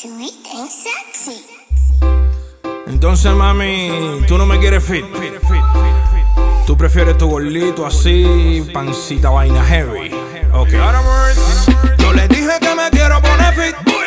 Sweet and sexy. Entonces, mami, tú no me quieres fit. Tú prefieres tu gordito así, pancita vaina heavy. Ok. Yo le dije que me quiero poner fit.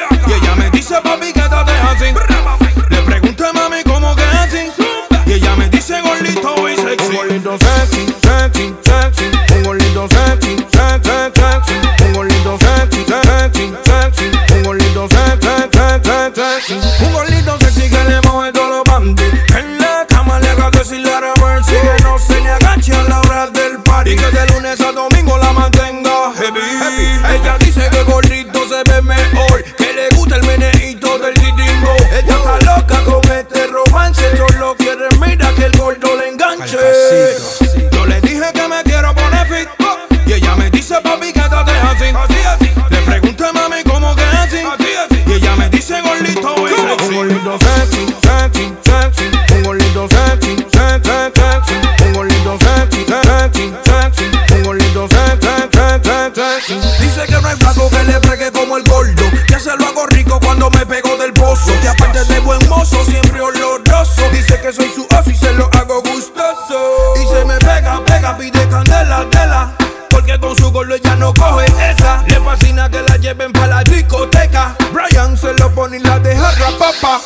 Sexy. Un gordito sexy que le mueve todos los bandis. En la cama le haga decirle a reverse que no se le agache a la hora del party. Y que de lunes a domingo la mantenga heavy. Ella dice que gordito se ve mejor. Que le gusta el meneíto del titingo. Ella está loca con este romance. Solo quiere, mira que el gordo le enganche. Yo le dije que me quiero poner fit. Y ella me dice, papi, que sexy. Un gordito sexy, sexy, sexy. Un gordito sexy, sexy, sexy. Un gordito sexy, sexy, sexy. Un gordito sexy, sexy, sexy. Dice que no hay flaco que le fregue como el gordo. Y la deja rapapa.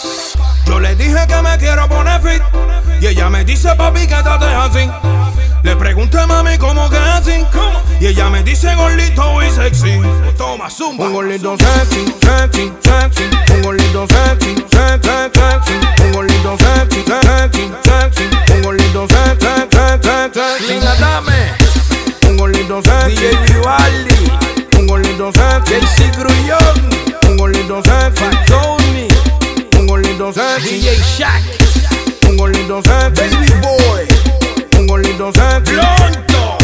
Yo le dije que me quiero poner fit. Y ella me dice, papi, que te así. Le pregunté, mami, cómo que así. Y ella me dice, gordito y sexy. Toma, zumba. Un gordito sexy, sexy, sexy. Un gordito sexy, sexy, sexy. Un gordito sexy, sexy, sexy. Un gordito sexy, sexy, sexy. dame. Un gordito sexy. DJ Vivaldi. Gordito sexy. DJ Shaq. Un gordito sexy. Baby Boy. Un gordito sexy. Pronto.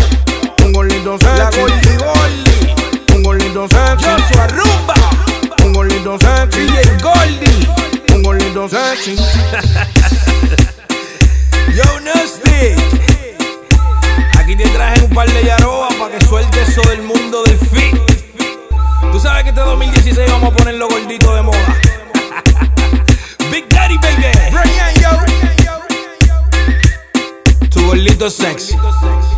Un gordito sexy. La Gordi Gordi. Un gordito sexy. Joshua Rumba. Un gordito sexy. DJ Gordi. Un gordito sexy. Yo Nasty. Aquí te traje un par de yarobas para que sueltes eso del mundo del fit. Tú sabes que este 2016 vamos a ponerlo gordito de moda. Baby. Tu gordito sexy.